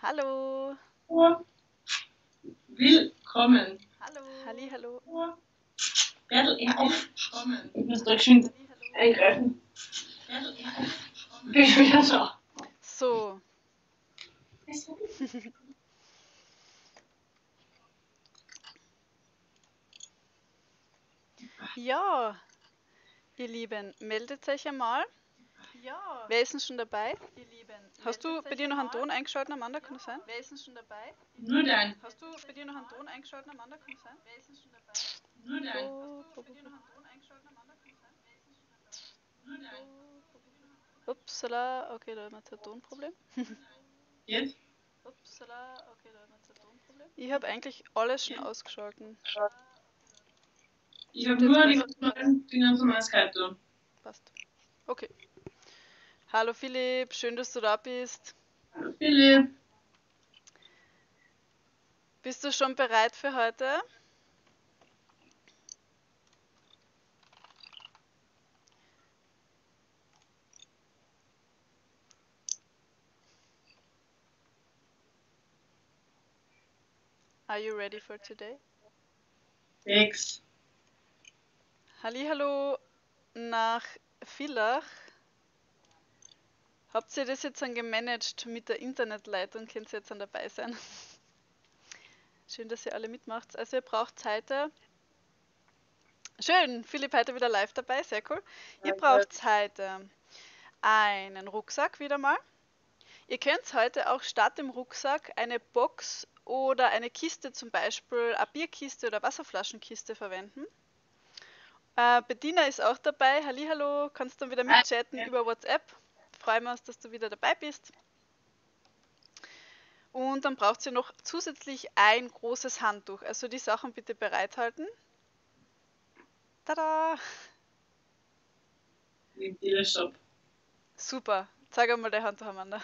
Hallo. Willkommen. Hallo. Halli, hallo. Bertel, auf. Ich muss da schön eingreifen. Bin ich wieder so. So. Ja, ihr Lieben, meldet euch einmal. Ja, Wer ist denn schon dabei? ihr Lieben. Hast du bei dir noch einen Ton eingeschaltet, Amanda? Kann das sein? Wer ist denn schon dabei? Nur dein. Hast du bei dir noch einen Ton eingeschaltet, Amanda? Kann das sein? Wer ist denn schon dabei? Nur dein. Hast du bei dir noch einen Ton eingeschaltet, Amanda? Kann das sein? Wer ist denn schon dabei? Nur dein. Upsala, okay, da haben wir ein Tonproblem. Jetzt? Upsala, okay, da haben wir ein Tonproblem. Ich habe eigentlich alles schon ausgeschalten. Ich habe nur die ganzen die ganzen Mal Skype tun. Passt. Okay. Hallo Philipp, schön, dass du da bist. Hallo Philipp. Bist du schon bereit für heute? Are you ready for today? Sechs. Hallihallo nach Villach. Habt ihr das jetzt dann gemanagt mit der Internetleitung? Könnt ihr jetzt dann dabei sein? Schön, dass ihr alle mitmacht. Also ihr braucht heute. Schön, Philipp heute wieder live dabei, sehr cool. Ihr braucht heute einen Rucksack wieder mal. Ihr könnt heute auch statt dem Rucksack eine Box oder eine Kiste, zum Beispiel eine Bierkiste oder Wasserflaschenkiste verwenden. Äh, Bettina ist auch dabei. Hallihallo, kannst dann wieder mitchatten Danke. über WhatsApp. Freuen wir uns, dass du wieder dabei bist. Und dann braucht ihr noch zusätzlich ein großes Handtuch. Also die Sachen bitte bereithalten. Tada! Im Teleshop. Super. Zeig einmal dein Handtuch, Amanda.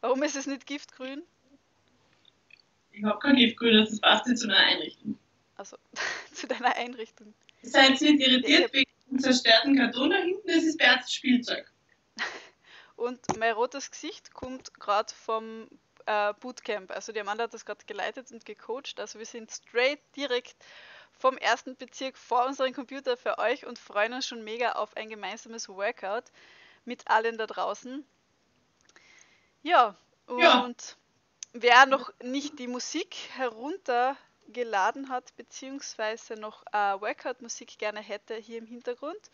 Warum ist es nicht giftgrün? Ich habe kein Giftgrün, das passt jetzt zu meiner Einrichtung. Also zu deiner Einrichtung. Seid ihr nicht irritiert wegen dem zerstörten Karton da hinten? Das ist Berts Spielzeug. Und mein rotes Gesicht kommt gerade vom äh, Bootcamp. Also die Amanda hat das gerade geleitet und gecoacht. Also wir sind straight direkt vom ersten Bezirk vor unserem Computer für euch und freuen uns schon mega auf ein gemeinsames Workout mit allen da draußen. Ja, und Ja. wer noch nicht die Musik heruntergeladen hat, beziehungsweise noch äh, Workout-Musik gerne hätte hier im Hintergrund,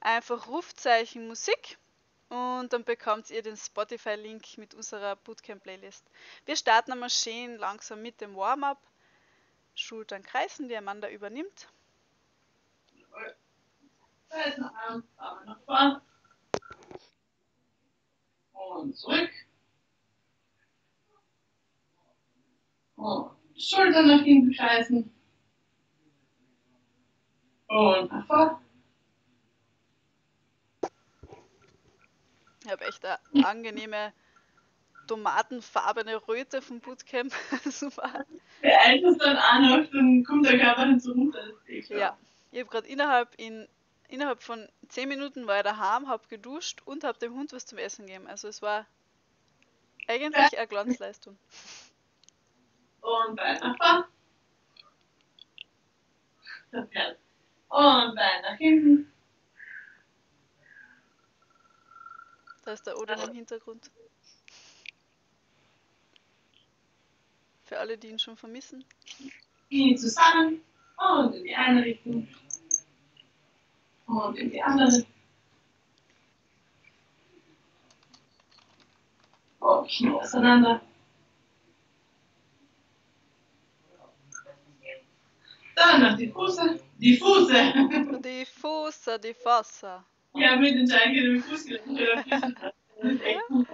einfach Rufzeichen Musik und dann bekommt ihr den Spotify-Link mit unserer Bootcamp-Playlist. Wir starten einmal schön langsam mit dem Warm-up. Schultern kreisen, die Amanda übernimmt. Und zurück. Und Schultern nach hinten kreisen. Und nach vorn. Ich habe echt eine angenehme tomatenfarbene Röte vom Bootcamp. Super. Beeilt es dann auch noch, dann kommt der Körper nicht so runter. Ja, ich habe gerade innerhalb, in, innerhalb von 10 Minuten war ich daheim, habe geduscht und habe dem Hund was zum Essen gegeben. Also es war eigentlich eine Glanzleistung. Und Bein nach vorn. Das Pferd. Und Bein nach hinten. Da ist der Odin im Hintergrund. Für alle, die ihn schon vermissen. Knie zusammen. Und in die eine Richtung. Und in die andere. Und Knie auseinander. Dann noch die Fuße. Die Fuße. Die Fossa, die Fossa. Ja, mit den Scheinchen im Fußgelenk oder Füße. Das ist echt gut.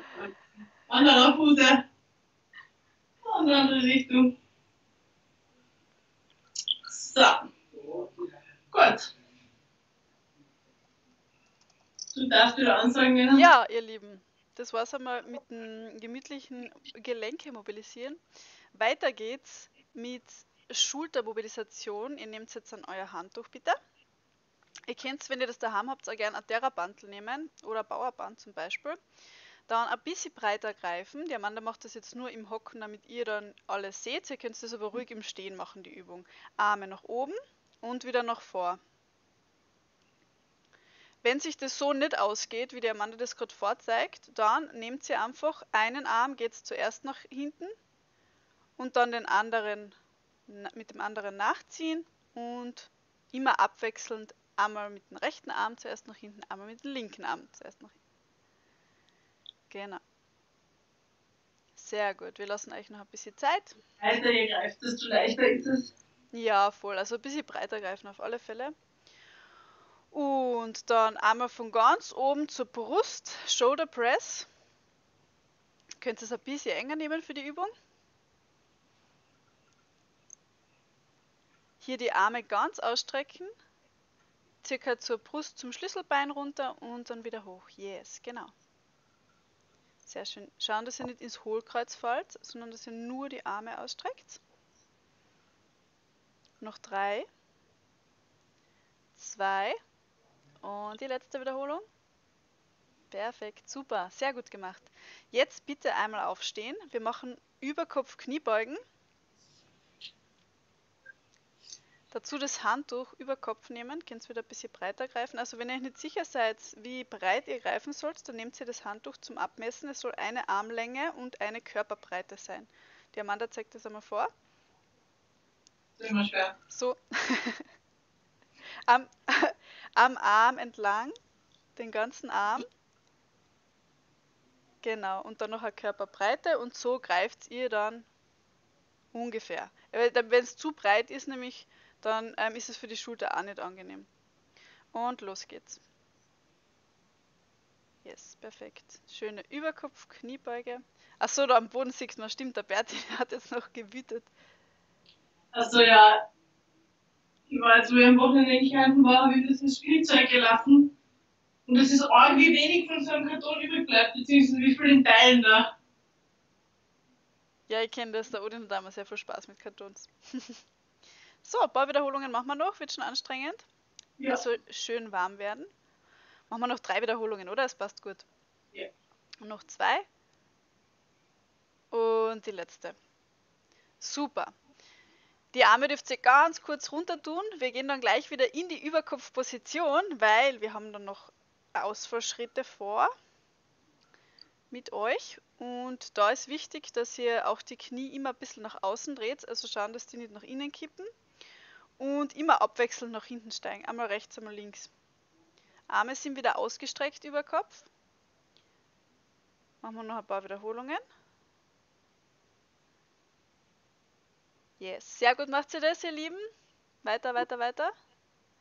Anderer Fuße. Und andere Richtung. So. Gut. Du darfst wieder ansagen, Lena? Ja, ihr Lieben, das war's einmal mit dem gemütlichen Gelenke mobilisieren. Weiter geht's mit Schultermobilisation. Ihr nehmt jetzt an euer Handtuch bitte. Ihr könnt, wenn ihr das daheim habt, auch gerne ein Terrabandel nehmen oder Bauerband zum Beispiel. Dann ein bisschen breiter greifen. Die Amanda macht das jetzt nur im Hocken, damit ihr dann alles seht. Ihr könnt das aber ruhig im Stehen machen, die Übung. Arme nach oben und wieder nach vor. Wenn sich das so nicht ausgeht, wie die Amanda das gerade vorzeigt, dann nehmt ihr einfach einen Arm, geht zuerst nach hinten und dann den anderen mit dem anderen nachziehen und immer abwechselnd einmal mit dem rechten Arm zuerst nach hinten, einmal mit dem linken Arm zuerst nach hinten. Genau. Sehr gut. Wir lassen euch noch ein bisschen Zeit. Leichter ihr greift, desto leichter ist es. Ja, voll. Also ein bisschen breiter greifen auf alle Fälle. Und dann einmal von ganz oben zur Brust, Shoulder Press. Könnt ihr es ein bisschen enger nehmen für die Übung. Hier die Arme ganz ausstrecken. Circa zur Brust zum Schlüsselbein runter und dann wieder hoch. Yes, genau. Sehr schön. Schauen, dass ihr nicht ins Hohlkreuz fallt, sondern dass ihr nur die Arme ausstreckt. Noch drei. Zwei. Und die letzte Wiederholung. Perfekt, super, sehr gut gemacht. Jetzt bitte einmal aufstehen. Wir machen Überkopf Kniebeugen. Dazu das Handtuch über Kopf nehmen, könnt ihr wieder ein bisschen breiter greifen. Also wenn ihr nicht sicher seid, wie breit ihr greifen sollt, dann nehmt ihr das Handtuch zum Abmessen. Es soll eine Armlänge und eine Körperbreite sein. Die Amanda zeigt das einmal vor. Das ist immer schwer. So. am, am Arm entlang, den ganzen Arm. Genau, und dann noch eine Körperbreite und so greift ihr dann ungefähr. Wenn es zu breit ist, nämlich dann ähm, ist es für die Schulter auch nicht angenehm. Und los geht's. Yes, perfekt. Schöne Überkopf-Kniebeuge. Achso, da am Boden sieht man, stimmt, der Berti hat jetzt noch gewütet. Also ja, ich war jetzt, wo ich am Wochenende in Kärnten war, habe ich das ins Spielzeug gelassen. Und es ist arg, wie wenig von so einem Karton übrig bleibt, beziehungsweise wie viel in Teilen da. Ja, ich kenne das, der Odin hat damals sehr viel Spaß mit Kartons. So, ein paar Wiederholungen machen wir noch. Wird schon anstrengend. Ja. Soll schön warm werden. Machen wir noch drei Wiederholungen, oder? Es passt gut. Ja. Und noch zwei. Und die letzte. Super. Die Arme dürft ihr ganz kurz runter tun. Wir gehen dann gleich wieder in die Überkopfposition, weil wir haben dann noch Ausfallschritte vor mit euch. Und da ist wichtig, dass ihr auch die Knie immer ein bisschen nach außen dreht, also schauen, dass die nicht nach innen kippen. Und immer abwechselnd nach hinten steigen. Einmal rechts, einmal links. Arme sind wieder ausgestreckt über Kopf. Machen wir noch ein paar Wiederholungen. Yes, sehr gut macht ihr das, ihr Lieben. Weiter, weiter, weiter.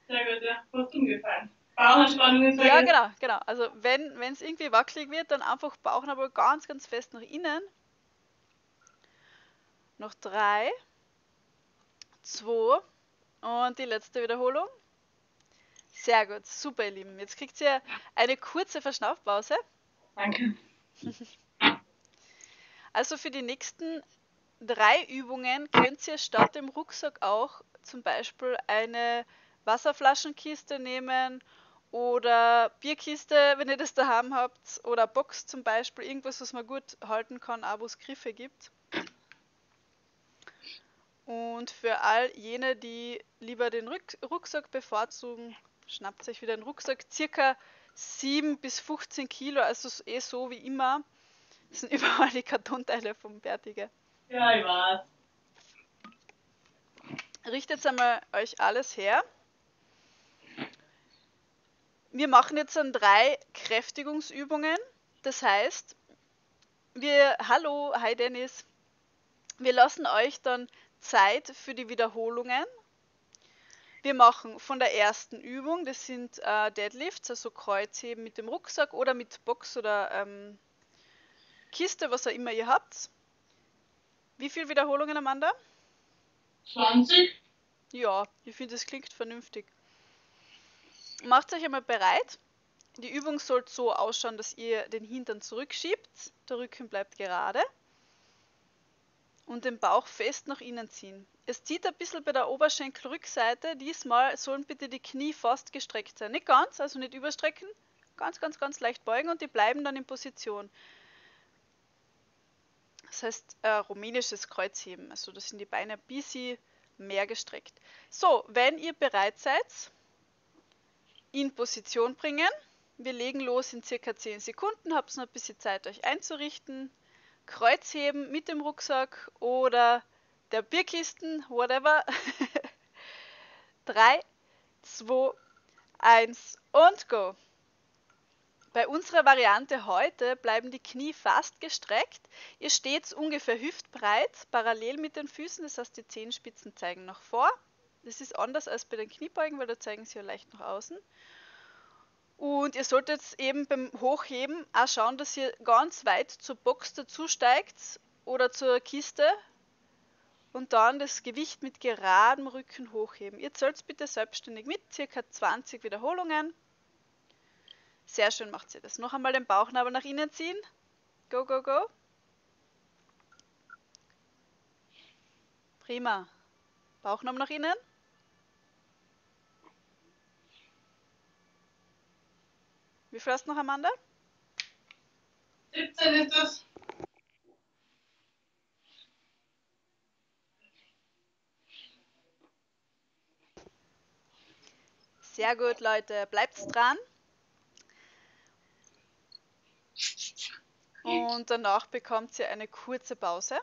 Sehr gut, ja. Fast umgefallen. Bauchanspannung ist Ja, genau, genau. Also wenn es irgendwie wackelig wird, dann einfach Bauchnabel ganz, ganz fest nach innen. Noch drei, zwei und die letzte Wiederholung. Sehr gut, super, ihr Lieben. Jetzt kriegt ihr eine kurze Verschnaufpause. Danke. Also für die nächsten drei Übungen könnt ihr statt dem Rucksack auch zum Beispiel eine Wasserflaschenkiste nehmen oder Bierkiste, wenn ihr das daheim habt, oder Box zum Beispiel, irgendwas, was man gut halten kann, auch wo es Griffe gibt. Und für all jene, die lieber den Ruck Rucksack bevorzugen, schnappt euch wieder einen Rucksack, circa 7 bis 15 Kilo, also eh so wie immer. Das sind überall die Kartonteile vom Bärtige. Ja, ich weiß. Richtet einmal euch alles her. Wir machen jetzt dann drei Kräftigungsübungen. Das heißt, wir, hallo, hi Dennis, wir lassen euch dann Zeit für die Wiederholungen. Wir machen von der ersten Übung, das sind äh, Deadlifts, also Kreuzheben mit dem Rucksack oder mit Box oder ähm, Kiste, was auch immer ihr habt. Wie viele Wiederholungen, Amanda? 20? Ja, ich finde, das klingt vernünftig. Macht euch einmal bereit. Die Übung soll so ausschauen, dass ihr den Hintern zurückschiebt, der Rücken bleibt gerade und den Bauch fest nach innen ziehen. Es zieht ein bisschen bei der Oberschenkelrückseite. Diesmal sollen bitte die Knie fast gestreckt sein. Nicht ganz, also nicht überstrecken. Ganz, ganz, ganz leicht beugen und die bleiben dann in Position. Das heißt äh, rumänisches Kreuzheben. Also das sind die Beine ein bisschen mehr gestreckt. So, wenn ihr bereit seid, in Position bringen. Wir legen los in circa 10 Sekunden. Habt noch ein bisschen Zeit, euch einzurichten. Kreuzheben mit dem Rucksack oder der Bierkisten, whatever. 3, 2, 1 und go. Bei unserer Variante heute bleiben die Knie fast gestreckt. Ihr steht ungefähr hüftbreit, parallel mit den Füßen, das heißt die Zehenspitzen zeigen nach vor. Das ist anders als bei den Kniebeugen, weil da zeigen sie ja leicht nach außen. Und ihr solltet eben beim Hochheben auch schauen, dass ihr ganz weit zur Box dazu steigt oder zur Kiste und dann das Gewicht mit geradem Rücken hochheben. Ihr zählt bitte selbstständig mit, circa 20 Wiederholungen. Sehr schön macht ihr das. Noch einmal den Bauchnabel nach innen ziehen. Go, go, go. Prima. Bauchnabel nach innen. Wie viel hast du noch, Amanda? 17 ist das. Sehr gut, Leute. Bleibt dran. Und danach bekommt ihr eine kurze Pause.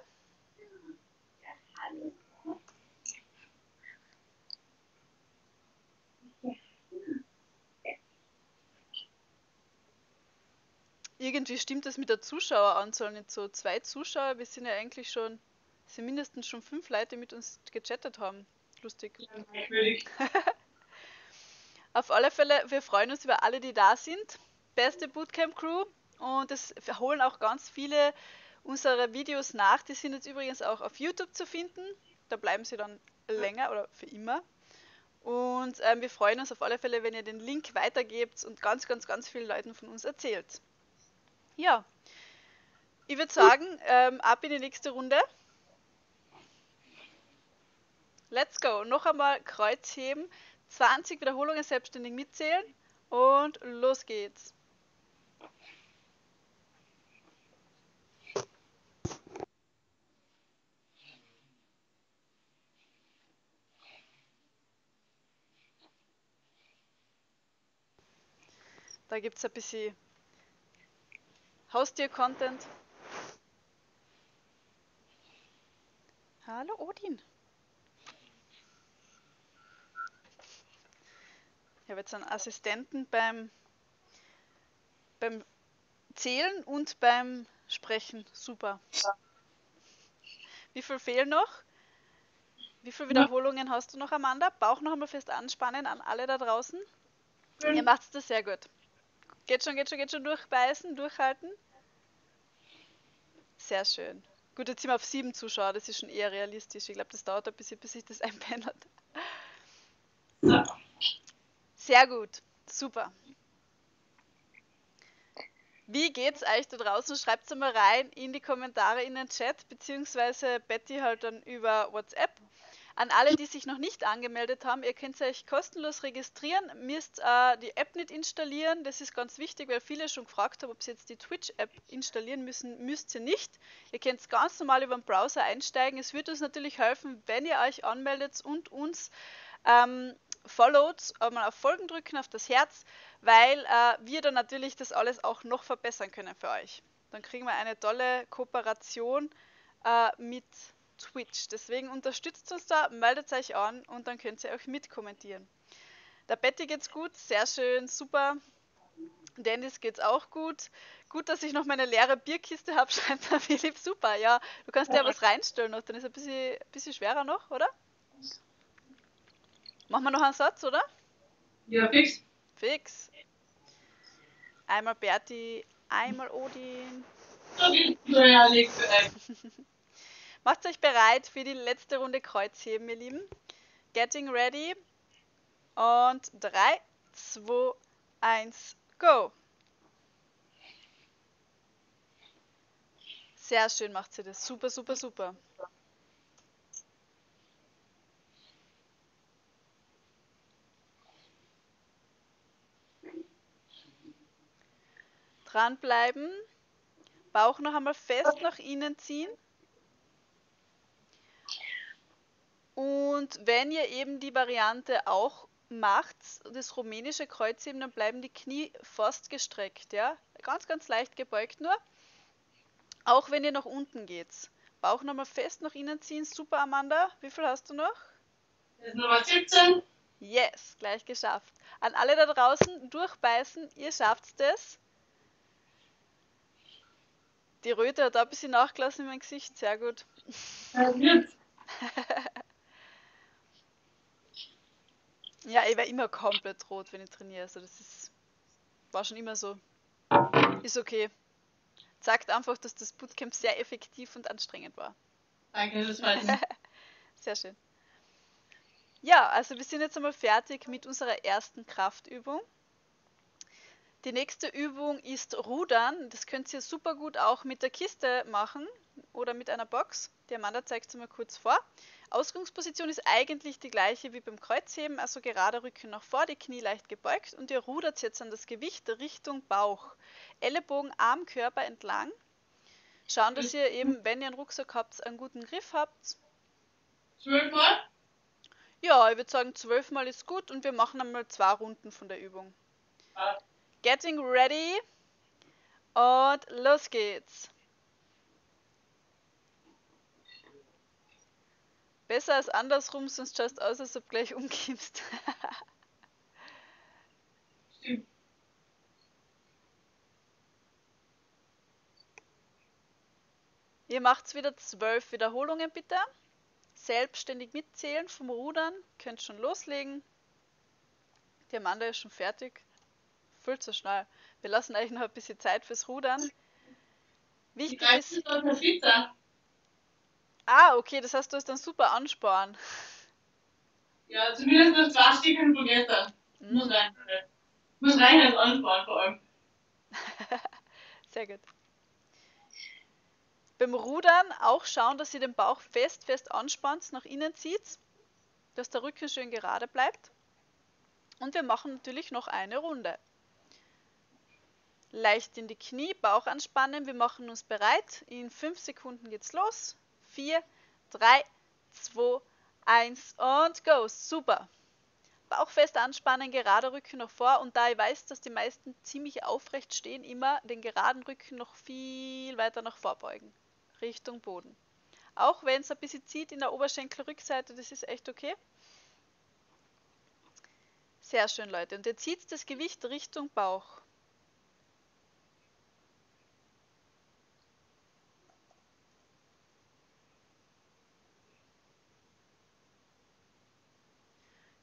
Irgendwie stimmt das mit der Zuschaueranzahl nicht so. Zwei Zuschauer, wir sind ja eigentlich schon, sind mindestens schon fünf Leute mit uns gechattet haben. Lustig. Merkwürdig. Auf alle Fälle, wir freuen uns über alle, die da sind. Beste Bootcamp-Crew und es holen auch ganz viele unserer Videos nach. Die sind jetzt übrigens auch auf YouTube zu finden. Da bleiben sie dann länger oder für immer. Und ähm, wir freuen uns auf alle Fälle, wenn ihr den Link weitergebt und ganz, ganz, ganz vielen Leuten von uns erzählt. Ja, ich würde sagen, ähm, ab in die nächste Runde. Let's go. Noch einmal Kreuzheben. 20 Wiederholungen selbstständig mitzählen und los geht's. Da gibt es ein bisschen Haustier-Content. Hallo Odin. Ich habe jetzt einen Assistenten beim, beim Zählen und beim Sprechen. Super. Wie viel fehlen noch? Wie viele Wiederholungen hast du noch, Amanda? Bauch noch einmal fest anspannen an alle da draußen. Ihr macht das sehr gut. Geht schon, geht schon, geht schon durchbeißen, durchhalten. Sehr schön. Gut, jetzt sind wir auf sieben Zuschauer, das ist schon eher realistisch. Ich glaube, das dauert ein bisschen, bis sich das einpendelt. Sehr gut, super. Wie geht's euch da draußen? Schreibt es mal rein in die Kommentare in den Chat, beziehungsweise Betty halt dann über WhatsApp. An alle, die sich noch nicht angemeldet haben, ihr könnt euch kostenlos registrieren, müsst äh, die App nicht installieren. Das ist ganz wichtig, weil viele schon gefragt haben, ob sie jetzt die Twitch-App installieren müssen. Müsst ihr nicht. Ihr könnt ganz normal über den Browser einsteigen. Es wird uns natürlich helfen, wenn ihr euch anmeldet und uns ähm, followt, mal auf Folgen drücken, auf das Herz, weil äh, wir dann natürlich das alles auch noch verbessern können für euch. Dann kriegen wir eine tolle Kooperation äh, mit Twitch. Deswegen unterstützt uns da, meldet euch an und dann könnt ihr auch mitkommentieren. Der Betty geht's gut, sehr schön, super. Dennis geht's auch gut. Gut, dass ich noch meine leere Bierkiste habe, schreibt der Philipp. Super, ja. Du kannst ja was reinstellen noch, dann ist es ein bisschen, bisschen schwerer noch, oder? Machen wir noch einen Satz, oder? Ja, fix. Fix. Einmal Berti, einmal Odin. Ja. Macht euch bereit für die letzte Runde Kreuzheben, ihr Lieben. Getting ready. Und 3, 2, 1, go. Sehr schön macht sie das. Super, super, super. Dranbleiben. Bauch noch einmal fest nach innen ziehen. Und wenn ihr eben die Variante auch macht, das rumänische Kreuzheben, dann bleiben die Knie fast gestreckt, ja. Ganz, ganz leicht gebeugt nur. Auch wenn ihr nach unten geht. Bauch nochmal fest nach innen ziehen. Super, Amanda. Wie viel hast du noch? Das ist Nummer 17. Yes, gleich geschafft. An alle da draußen, durchbeißen, ihr schafft es. Die Röte hat auch ein bisschen nachgelassen in meinem Gesicht, sehr gut. Das wird. Ja, ich war immer komplett rot, wenn ich trainiere. Also das ist, war schon immer so. Ist okay. Sagt einfach, dass das Bootcamp sehr effektiv und anstrengend war. Danke, das weiß ich. Sehr schön. Ja, also wir sind jetzt einmal fertig mit unserer ersten Kraftübung. Die nächste Übung ist Rudern. Das könnt ihr super gut auch mit der Kiste machen oder mit einer Box. Die Amanda zeigt es mal kurz vor. Ausgangsposition ist eigentlich die gleiche wie beim Kreuzheben, also gerade Rücken nach vor, die Knie leicht gebeugt und ihr rudert jetzt an das Gewicht Richtung Bauch. Ellenbogen, Arm, Körper entlang. Schauen, dass ihr eben, wenn ihr einen Rucksack habt, einen guten Griff habt. Zwölfmal? Ja, ich würde sagen, zwölfmal ist gut und wir machen einmal zwei Runden von der Übung. Ja. Getting ready und los geht's. Besser als andersrum, sonst schaust aus, als ob du gleich umkippst. Stimmt. Ihr macht wieder zwölf Wiederholungen bitte. Selbstständig mitzählen vom Rudern. Könnt schon loslegen. Die Amanda ist schon fertig. Viel zu schnell. Wir lassen euch noch ein bisschen Zeit fürs Rudern. Wichtig ist. Pizza. Ah, okay, das heißt, du hast dann super ansparen. Ja, zumindest noch zwei Stückchen vergessen. Muss Mhm. rein. Muss rein als Ansparen vor allem. Sehr gut. Beim Rudern auch schauen, dass ihr den Bauch fest, fest anspannt, nach innen zieht, dass der Rücken schön gerade bleibt. Und wir machen natürlich noch eine Runde. Leicht in die Knie, Bauch anspannen. Wir machen uns bereit. In 5 Sekunden geht's los. 4, 3, 2, 1 und go. Super. Bauch fest anspannen, gerade Rücken noch vor. Und da ich weiß, dass die meisten ziemlich aufrecht stehen, immer den geraden Rücken noch viel weiter nach vorbeugen. Richtung Boden. Auch wenn es ein bisschen zieht in der Oberschenkelrückseite, das ist echt okay. Sehr schön, Leute. Und jetzt zieht das Gewicht Richtung Bauch.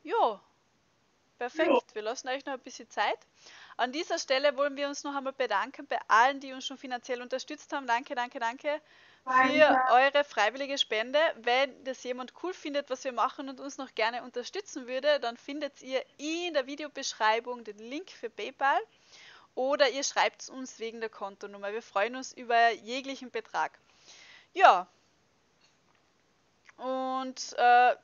Jo, perfekt. Jo. Wir lassen euch noch ein bisschen Zeit. An dieser Stelle wollen wir uns noch einmal bedanken bei allen, die uns schon finanziell unterstützt haben. Danke, danke, danke für eure freiwillige Spende. Wenn das jemand cool findet, was wir machen und uns noch gerne unterstützen würde, dann findet ihr in der Videobeschreibung den Link für PayPal oder ihr schreibt es uns wegen der Kontonummer. Wir freuen uns über jeglichen Betrag. Ja. Und äh,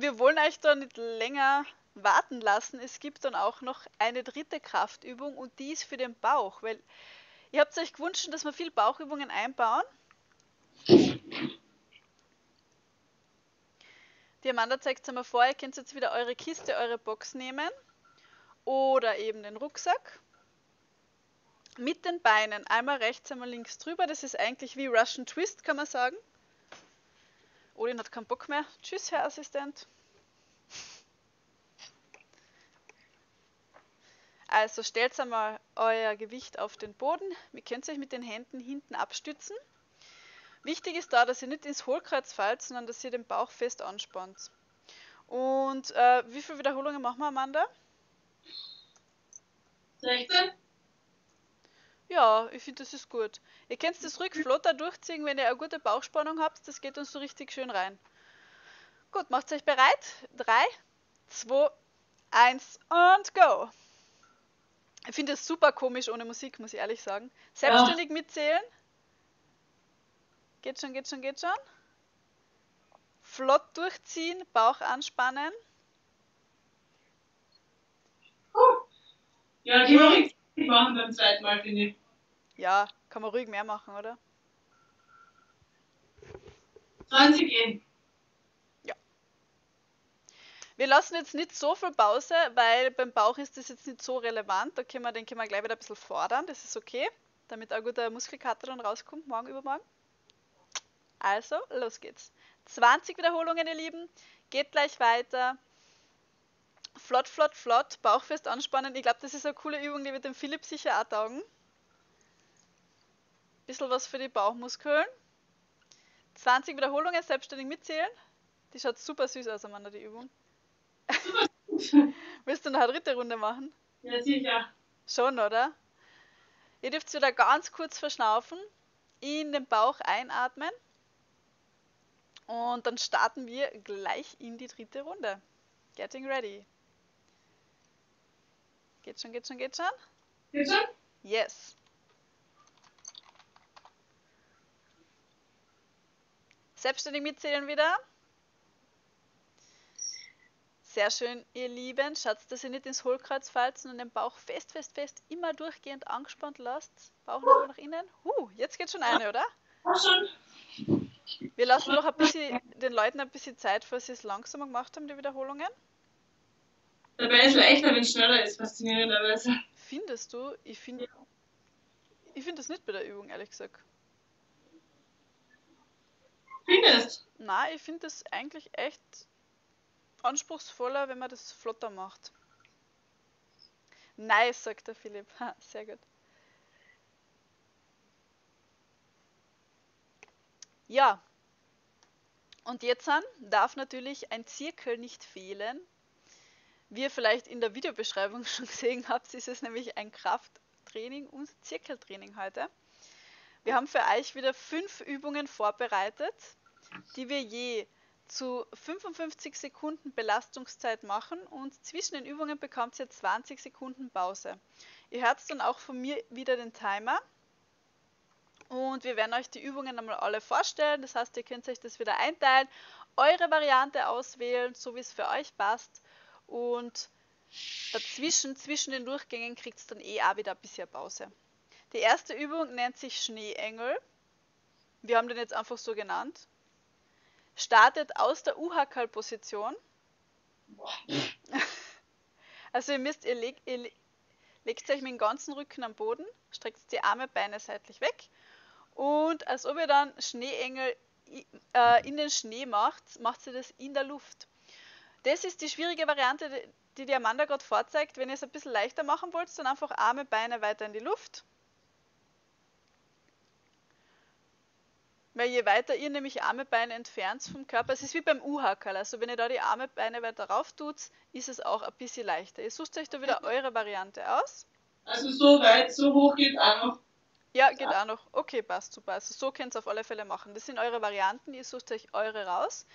wir wollen euch da nicht länger warten lassen. Es gibt dann auch noch eine dritte Kraftübung und die ist für den Bauch, weil ihr habt euch gewünscht, dass wir viel Bauchübungen einbauen. Die Amanda zeigt es einmal vor, ihr könnt jetzt wieder eure Kiste, eure Box nehmen oder eben den Rucksack. Mit den Beinen einmal rechts, einmal links drüber. Das ist eigentlich wie Russian Twist, kann man sagen. Odin hat keinen Bock mehr. Tschüss, Herr Assistent. Also stellt einmal euer Gewicht auf den Boden. Ihr könnt euch mit den Händen hinten abstützen. Wichtig ist da, dass ihr nicht ins Hohlkreuz fallt, sondern dass ihr den Bauch fest anspannt. Und äh, wie viele Wiederholungen machen wir, Amanda? 16? Ja, ich finde, das ist gut. Ihr könnt das ruhig flotter durchziehen, wenn ihr eine gute Bauchspannung habt. Das geht uns so richtig schön rein. Gut, macht euch bereit. 3, 2, 1 und go. Ich finde es super komisch ohne Musik, muss ich ehrlich sagen. Selbstständig mitzählen. Geht schon, geht schon, geht schon. Flott durchziehen, Bauch anspannen. Ja, die wir richtig machen beim zweiten Mal, finde ich. Ja, kann man ruhig mehr machen, oder? 20 gehen. Wir lassen jetzt nicht so viel Pause, weil beim Bauch ist das jetzt nicht so relevant. Da können wir, den können wir gleich wieder ein bisschen fordern. Das ist okay, damit auch guter Muskelkater dann rauskommt, morgen übermorgen. Also, los geht's. 20 Wiederholungen, ihr Lieben. Geht gleich weiter. Flott, flott, flott. Bauchfest anspannen. Ich glaube, das ist eine coole Übung, die wird dem Philipp sicher auch taugen. Bisschen was für die Bauchmuskeln. 20 Wiederholungen, selbstständig mitzählen. Die schaut super süß aus, Amanda, die Übung. Willst du noch eine dritte Runde machen? Ja, sicher. Schon, oder? Ihr dürft wieder ganz kurz verschnaufen, in den Bauch einatmen und dann starten wir gleich in die dritte Runde. Getting ready. Geht schon, geht schon, geht schon? Geht schon? Yes. Selbstständig mitzählen wieder. Sehr schön, ihr Lieben. Schaut, dass ihr nicht ins Hohlkreuz fallt, sondern den Bauch fest, fest, fest, immer durchgehend angespannt lasst. Bauchnabel nach innen. Huh, jetzt geht schon eine, oder? Wir lassen noch ein bisschen, den Leuten ein bisschen Zeit, falls sie es langsamer gemacht haben, die Wiederholungen. Dabei ist es leichter, wenn es schneller ist, faszinierenderweise. Findest du? Ich finde ich find das nicht bei der Übung, ehrlich gesagt. Findest? Nein, ich finde das eigentlich echt anspruchsvoller, wenn man das flotter macht. Nice, sagt der Philipp. Ha, sehr gut. Ja. Und jetzt an, darf natürlich ein Zirkel nicht fehlen. Wie ihr vielleicht in der Videobeschreibung schon gesehen habt, ist es nämlich ein Krafttraining und Zirkeltraining heute. Wir haben für euch wieder fünf Übungen vorbereitet, die wir je zu 55 Sekunden Belastungszeit machen und zwischen den Übungen bekommt ihr 20 Sekunden Pause. Ihr hört dann auch von mir wieder den Timer und wir werden euch die Übungen einmal alle vorstellen. Das heißt, ihr könnt euch das wieder einteilen, eure Variante auswählen, so wie es für euch passt und dazwischen, zwischen den Durchgängen kriegt es dann eh auch wieder ein bisschen Pause. Die erste Übung nennt sich Schneeengel. Wir haben den jetzt einfach so genannt startet aus der UHKL-Position. Also ihr müsst, ihr, leg, ihr legt euch mit dem ganzen Rücken am Boden, streckt die Arme, Beine seitlich weg und als ob ihr dann Schneeengel äh, in den Schnee macht, macht ihr das in der Luft. Das ist die schwierige Variante, die die Amanda gerade vorzeigt. Wenn ihr es ein bisschen leichter machen wollt, dann einfach Arme, Beine weiter in die Luft Weil je weiter ihr nämlich Arme, Beine entfernt vom Körper, es ist wie beim U-Hackerl, also wenn ihr da die Arme, Beine weiter rauf tut, ist es auch ein bisschen leichter. Ihr sucht euch da wieder eure Variante aus. Also so weit, so hoch geht auch noch. Ja, geht auch noch. Okay, passt super. Also so könnt ihr es auf alle Fälle machen. Das sind eure Varianten, ihr sucht euch eure raus.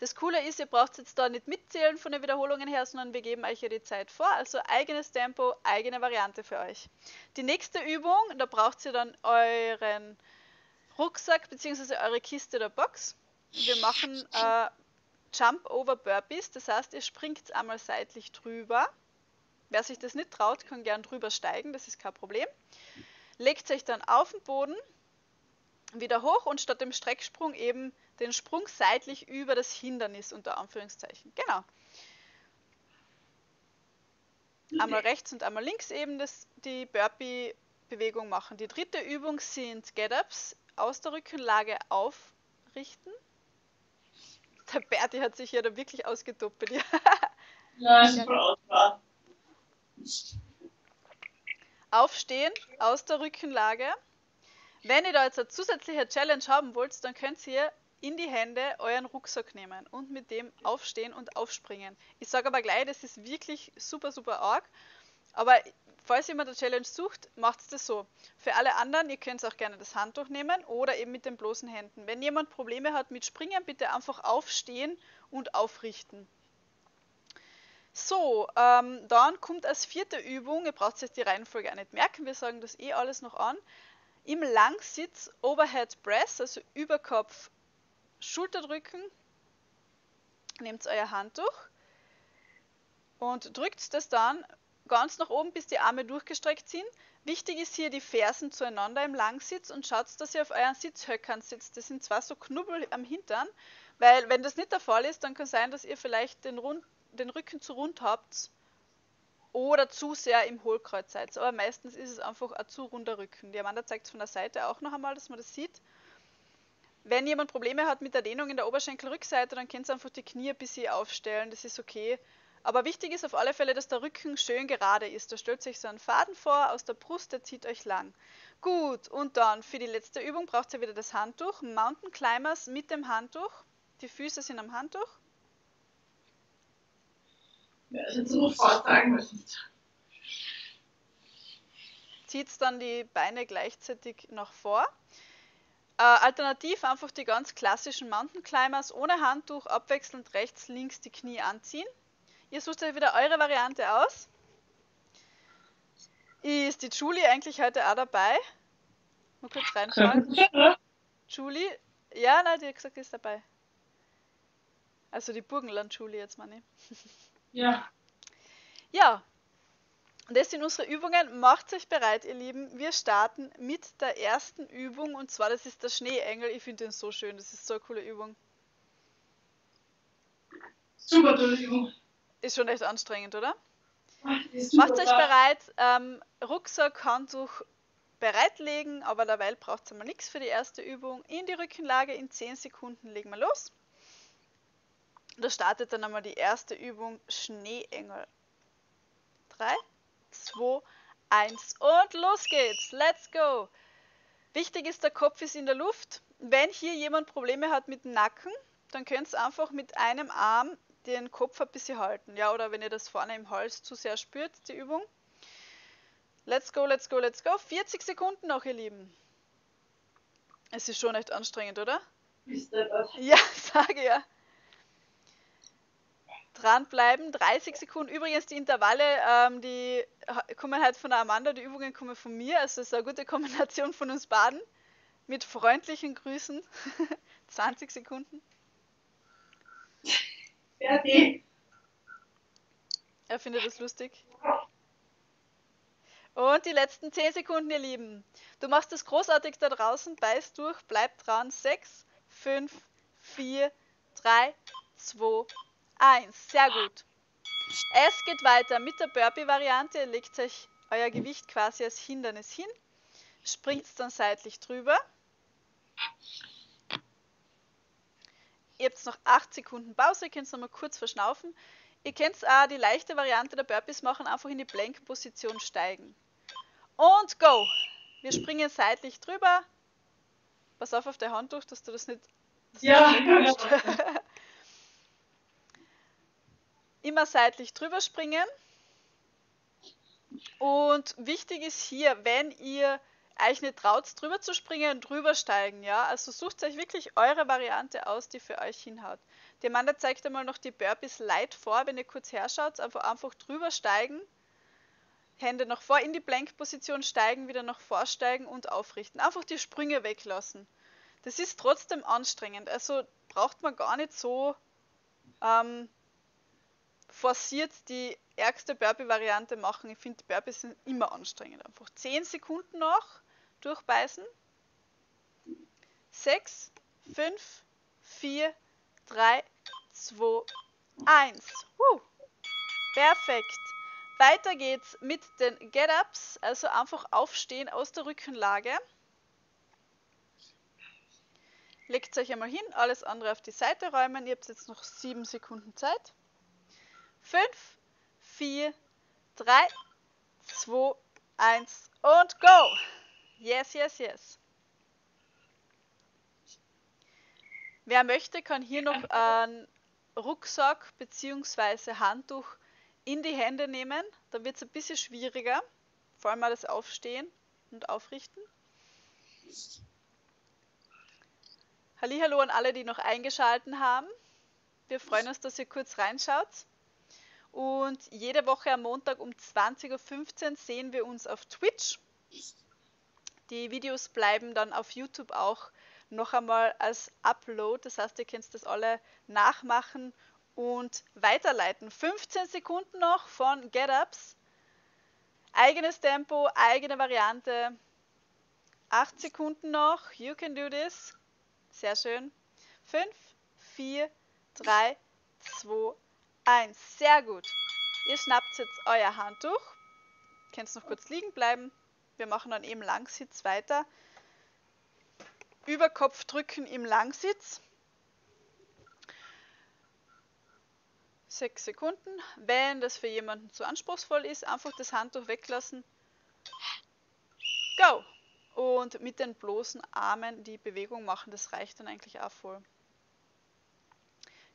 Das Coole ist, ihr braucht jetzt da nicht mitzählen von den Wiederholungen her, sondern wir geben euch ja die Zeit vor. Also eigenes Tempo, eigene Variante für euch. Die nächste Übung, da braucht ihr dann euren Rucksack bzw. eure Kiste der Box. Wir machen äh, Jump over Burpees, das heißt, ihr springt einmal seitlich drüber. Wer sich das nicht traut, kann gern drüber steigen, das ist kein Problem. Legt euch dann auf den Boden, wieder hoch und statt dem Strecksprung eben den Sprung seitlich über das Hindernis unter Anführungszeichen. Genau. Einmal rechts und einmal links eben das, die Burpee-Bewegung machen. Die dritte Übung sind Get-Ups aus der Rückenlage aufrichten. Der Berti hat sich ja da wirklich ausgetobt bei dir. Ja. Aufstehen aus der Rückenlage. Wenn ihr da jetzt eine zusätzliche Challenge haben wollt, dann könnt ihr in die Hände euren Rucksack nehmen und mit dem aufstehen und aufspringen. Ich sage aber gleich, das ist wirklich super, super arg. Aber falls jemand eine Challenge sucht, macht es das so. Für alle anderen, ihr könnt auch gerne das Handtuch nehmen oder eben mit den bloßen Händen. Wenn jemand Probleme hat mit Springen, bitte einfach aufstehen und aufrichten. So, ähm, dann kommt als vierte Übung, ihr braucht jetzt die Reihenfolge auch nicht merken, wir sagen das eh alles noch an. Im Langsitz Overhead Press, also Überkopf, Schulterdrücken. Nehmt euer Handtuch und drückt das dann ganz nach oben, bis die Arme durchgestreckt sind. Wichtig ist hier die Fersen zueinander im Langsitz und schaut, dass ihr auf euren Sitzhöckern sitzt. Das sind zwar so Knubbel am Hintern, weil wenn das nicht der Fall ist, dann kann es sein, dass ihr vielleicht den, rund, den Rücken zu rund habt oder zu sehr im Hohlkreuz seid. Aber meistens ist es einfach ein zu runder Rücken. Die Amanda zeigt es von der Seite auch noch einmal, dass man das sieht. Wenn jemand Probleme hat mit der Dehnung in der Oberschenkelrückseite, dann könnt ihr einfach die Knie ein bisschen aufstellen, das ist okay. Aber wichtig ist auf alle Fälle, dass der Rücken schön gerade ist. Da stellt sich so einen Faden vor aus der Brust, der zieht euch lang. Gut, und dann für die letzte Übung braucht ihr wieder das Handtuch. Mountain Climbers mit dem Handtuch. Die Füße sind am Handtuch. Ja, das jetzt nur vorzeigen müssen. Zieht dann die Beine gleichzeitig nach vor. Äh, alternativ einfach die ganz klassischen Mountain Climbers ohne Handtuch abwechselnd rechts, links die Knie anziehen. Ihr sucht euch wieder eure Variante aus. Ist die Julie eigentlich heute auch dabei? Mal kurz reinschauen. Julie? Ja, nein, die hat gesagt, die ist dabei. Also die Burgenland-Julie jetzt meine ich. Ja. Ja, und das sind unsere Übungen. Macht euch bereit, ihr Lieben. Wir starten mit der ersten Übung und zwar, das ist der Schneeengel. Ich finde den so schön, das ist so eine coole Übung. Super tolle Übung. Ist schon echt anstrengend, oder? Super Macht euch bereit, ähm, Rucksack, Handtuch bereitlegen, aber derweil braucht ihr mal nichts für die erste Übung. In die Rückenlage, in 10 Sekunden legen wir los. Da startet dann einmal die erste Übung Schneeengel. 3, 2, 1 und los geht's. Let's go. Wichtig ist, der Kopf ist in der Luft. Wenn hier jemand Probleme hat mit dem Nacken, dann könnt ihr einfach mit einem Arm den Kopf ein bisschen halten. Ja, oder wenn ihr das vorne im Hals zu sehr spürt, die Übung. Let's go, let's go, let's go. 40 Sekunden noch, ihr Lieben. Es ist schon echt anstrengend, oder? Ja, sage ja. Dranbleiben, 30 Sekunden. Übrigens, die Intervalle, ähm, die kommen halt von der Amanda, die Übungen kommen von mir. Also es ist eine gute Kombination von uns beiden. Mit freundlichen Grüßen. 20 Sekunden. Fertig. Er findet das lustig. Und die letzten 10 Sekunden, ihr Lieben. Du machst es großartig da draußen, beißt durch, bleib dran. 6, 5, 4, 3, 2, 1. Sehr gut. Es geht weiter mit der Burpee-Variante. Ihr legt euch euer Gewicht quasi als Hindernis hin, springt dann seitlich drüber. Ihr habt noch 8 Sekunden Pause, ihr könnt es nochmal kurz verschnaufen. Ihr könnt auch die leichte Variante der Burpees machen, einfach in die Plank-Position steigen. Und go! Wir springen seitlich drüber. Pass auf auf dein Handtuch, dass du das nicht. dass du Ja, das nicht ja, rutscht. Immer seitlich drüber springen. Und wichtig ist hier, wenn ihr euch nicht traut, drüber zu springen, drüber steigen, ja. Also sucht euch wirklich eure Variante aus, die für euch hinhaut. Die Amanda zeigt einmal noch die Burpees light vor, wenn ihr kurz herschaut, einfach, einfach drüber steigen, Hände nach vor in die Plank-Position steigen, wieder nach vorsteigen und aufrichten. Einfach die Sprünge weglassen. Das ist trotzdem anstrengend, also braucht man gar nicht so ähm, forciert die ärgste Burpee-Variante machen. Ich finde, Burpees sind immer anstrengend. Einfach 10 Sekunden noch durchbeißen. 6, 5, 4, 3, 2, 1. Huh. Perfekt. Weiter geht's mit den Get-Ups, also einfach aufstehen aus der Rückenlage. Legt euch einmal hin, alles andere auf die Seite räumen. Ihr habt jetzt noch 7 Sekunden Zeit. 5, 4, 3, 2, 1 und go! Yes, yes, yes. Wer möchte, kann hier noch einen Rucksack bzw. Handtuch in die Hände nehmen. Dann wird es ein bisschen schwieriger. Vor allem mal das Aufstehen und Aufrichten. Hallo an alle, die noch eingeschalten haben. Wir freuen uns, dass ihr kurz reinschaut. Und jede Woche am Montag um 20.15 Uhr sehen wir uns auf Twitch. Die Videos bleiben dann auf YouTube auch noch einmal als Upload. Das heißt, ihr könnt das alle nachmachen und weiterleiten. 15 Sekunden noch von Get Ups. Eigenes Tempo, eigene Variante. 8 Sekunden noch. You can do this. Sehr schön. 5, 4, 3, 2, 1. Sehr gut. Ihr schnappt jetzt euer Handtuch. Könnt noch kurz liegen bleiben. Wir machen dann eben Langsitz weiter. Über Kopf drücken im Langsitz. Sechs Sekunden. Wenn das für jemanden zu anspruchsvoll ist, einfach das Handtuch weglassen. Go! Und mit den bloßen Armen die Bewegung machen, das reicht dann eigentlich auch voll.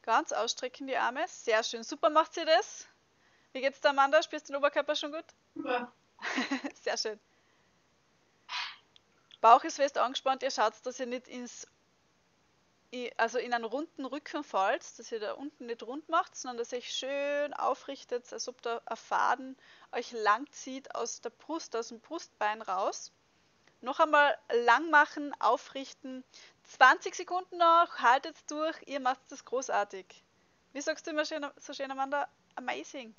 Ganz ausstrecken die Arme. Sehr schön. Super macht sie das. Wie geht's da, Amanda? Spürst du den Oberkörper schon gut? Super. Sehr schön. Bauch ist fest angespannt. Ihr schaut, dass ihr nicht ins also in einen runden Rücken fallt, dass ihr da unten nicht rund macht, sondern dass ihr euch schön aufrichtet, als ob da ein Faden euch lang zieht aus der Brust, aus dem Brustbein raus. Noch einmal lang machen, aufrichten. 20 Sekunden noch, haltet durch, ihr macht das großartig. Wie sagst du immer schön, so schön, Amanda? Amazing.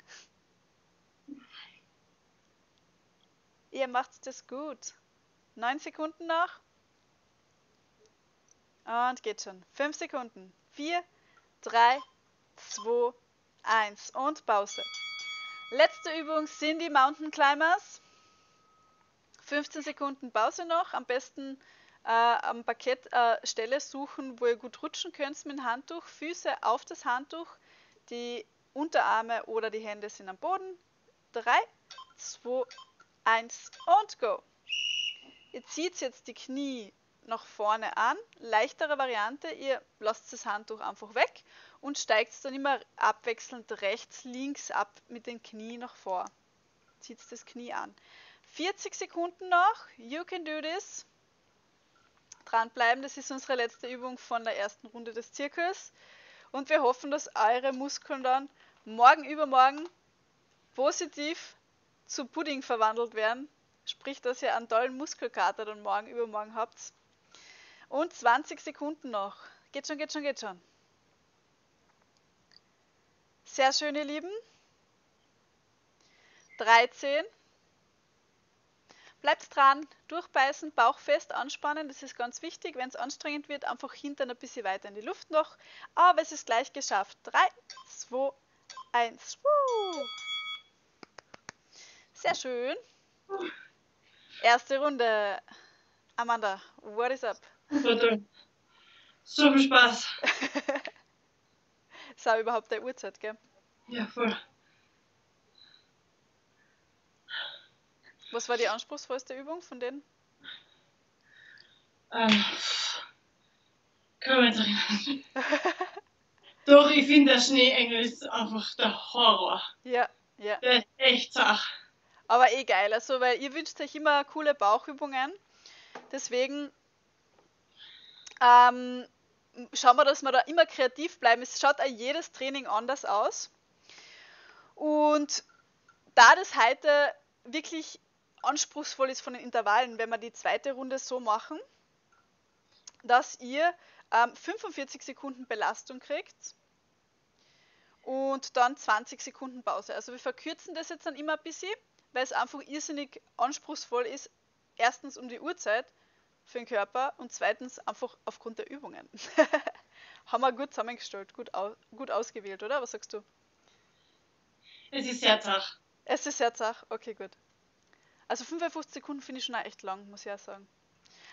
Ihr macht das gut. 9 Sekunden noch. Und geht schon. 5 Sekunden. 4, 3, 2, 1 und Pause. Letzte Übung sind die Mountain Climbers. 15 Sekunden Pause noch. Am besten äh, am Parkett äh, Stelle suchen, wo ihr gut rutschen könnt mit dem Handtuch. Füße auf das Handtuch. Die Unterarme oder die Hände sind am Boden. 3, 2, 1 und go. Ihr zieht jetzt die Knie nach vorne an. Leichtere Variante, ihr lasst das Handtuch einfach weg und steigt dann immer abwechselnd rechts, links ab mit den Knie nach vor. Zieht das Knie an. 40 Sekunden noch. You can do this. Dranbleiben, das ist unsere letzte Übung von der ersten Runde des Zirkels. Und wir hoffen, dass eure Muskeln dann morgen, übermorgen positiv zu Pudding verwandelt werden. Sprich, dass ihr einen tollen Muskelkater dann morgen, übermorgen habt. Und 20 Sekunden noch. Geht schon, geht schon, geht schon. Sehr schön, ihr Lieben. 13. Bleibt dran, durchbeißen, Bauch fest anspannen, das ist ganz wichtig. Wenn es anstrengend wird, einfach hinten ein bisschen weiter in die Luft noch. Aber es ist gleich geschafft. 3, 2, 1. Sehr schön. Erste Runde. Amanda, what is up? So viel Spaß. ist auch überhaupt der Uhrzeit, gell? Ja, voll. Was war die anspruchsvollste Übung von denen? Ähm, kann man nicht Doch, ich finde, der Schneeengel ist einfach der Horror. Ja, ja. Der ist echt zach. Aber eh geil, also, weil ihr wünscht euch immer coole Bauchübungen. Deswegen ähm, schauen wir, dass wir da immer kreativ bleiben. Es schaut auch jedes Training anders aus. Und da das heute wirklich anspruchsvoll ist von den Intervallen, wenn wir die zweite Runde so machen, dass ihr ähm, 45 Sekunden Belastung kriegt und dann 20 Sekunden Pause. Also wir verkürzen das jetzt dann immer ein bisschen, weil es einfach irrsinnig anspruchsvoll ist. Erstens um die Uhrzeit für den Körper und zweitens einfach aufgrund der Übungen. Haben wir gut zusammengestellt, gut, au gut ausgewählt, oder? Was sagst du? Es ist sehr zach. Es ist sehr zach, okay, gut. Also 55 Sekunden finde ich schon echt lang, muss ich auch sagen.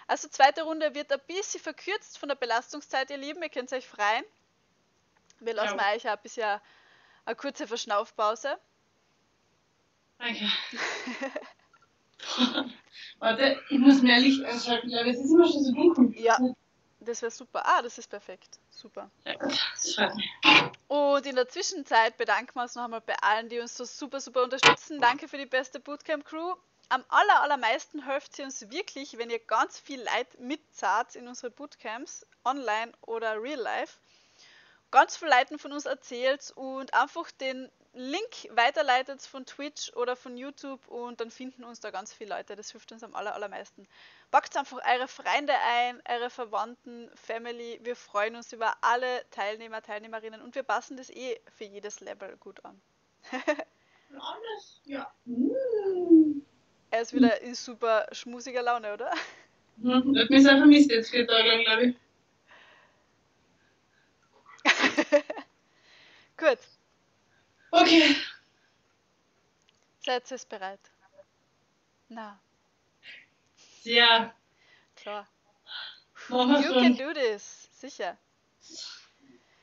Also zweite Runde wird ein bisschen verkürzt von der Belastungszeit, ihr Lieben. Ihr könnt euch freien. Wir lassen ja. euch ein bisschen eine kurze Verschnaufpause. Danke. Warte, ich muss mehr Licht einschalten, glaube es ist immer schon so dunkel. Ja, das wäre super. Ah, das ist perfekt. Super. Ja, das freut mich. Und in der Zwischenzeit bedanken wir uns noch einmal bei allen, die uns so super, super unterstützen. Danke für die beste Bootcamp-Crew. Am aller, allermeisten hilft sie uns wirklich, wenn ihr ganz viel Leid mitzahlt in unsere Bootcamps, online oder real life. Ganz viel Leuten von uns erzählt und einfach den Link weiterleitet von Twitch oder von YouTube und dann finden uns da ganz viele Leute. Das hilft uns am aller, allermeisten. Packt einfach eure Freunde ein, eure Verwandten, Family. Wir freuen uns über alle Teilnehmer, Teilnehmerinnen und wir passen das eh für jedes Level gut an. alles. Ja. Er ist wieder in super schmusiger Laune, oder? Hm, hat mich sehr vermisst jetzt vier Tage lang, glaube ich. Gut, Okay. seid ihr bereit? Na, Sehr. klar. You can do this, sicher.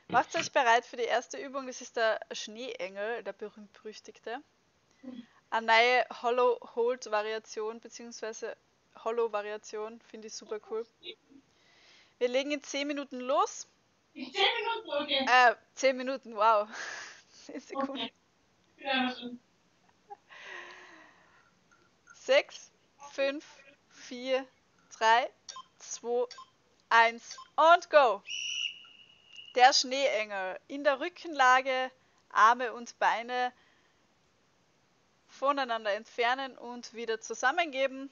Macht euch bereit für die erste Übung, das ist der Schneeengel, der berühmt-berüchtigte. Eine neue Hollow-Hold-Variation, beziehungsweise Hollow-Variation, finde ich super cool. Wir legen in 10 Minuten los. In 10 Minuten, okay. Äh, 10 Minuten, wow. 10 Sekunden. okay. Ja, schon. 6, 5, 4, 3, 2, 1 und go! Der Schneeengel in der Rückenlage, Arme und Beine voneinander entfernen und wieder zusammengeben.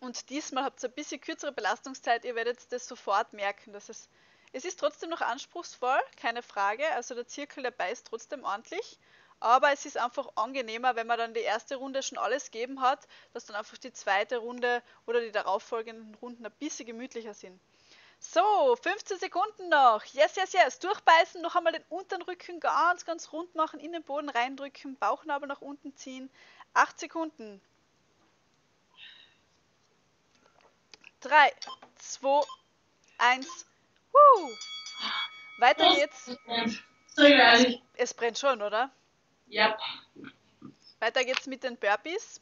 Und diesmal habt ihr ein bisschen kürzere Belastungszeit, ihr werdet das sofort merken. Dass es, es ist trotzdem noch anspruchsvoll, keine Frage. Also der Zirkel, der beißt trotzdem ordentlich. Aber es ist einfach angenehmer, wenn man dann die erste Runde schon alles gegeben hat, dass dann einfach die zweite Runde oder die darauffolgenden Runden ein bisschen gemütlicher sind. So, 15 Sekunden noch. Yes, yes, yes. Durchbeißen, noch einmal den unteren Rücken ganz, ganz rund machen, in den Boden reindrücken, Bauchnabel nach unten ziehen. 8 Sekunden. 3, 2, 1. Woo. Weiter geht's. So. Es brennt schon, oder? Ja. Weiter geht's mit den Burpees.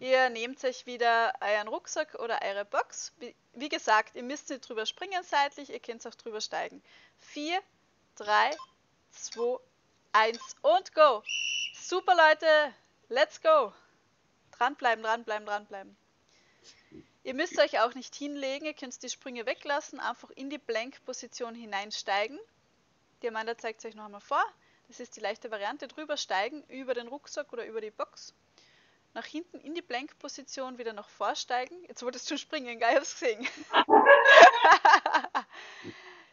Ihr nehmt euch wieder euren Rucksack oder eure Box. Wie, gesagt, ihr müsst nicht drüber springen seitlich, ihr könnt auch drüber steigen. 4, 3, 2, 1 und go! Super Leute, let's go! Dranbleiben, dranbleiben, dranbleiben. Ihr müsst euch auch nicht hinlegen, ihr könnt die Sprünge weglassen, einfach in die Blank-Position hineinsteigen. Die Amanda zeigt es euch noch einmal vor. Das ist die leichte Variante. Drüber steigen, über den Rucksack oder über die Box. Nach hinten in die Blank-Position, wieder nach vorsteigen. Jetzt wolltest du schon springen, geil, ich hab's gesehen.